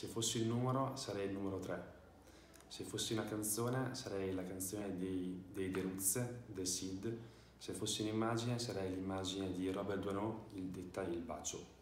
Se fossi il numero sarei il numero 3. Se fossi una canzone sarei la canzone dei, dei Deruzze, The Seed. Se fossi un'immagine sarei l'immagine di Robert Duano, il detta Il bacio.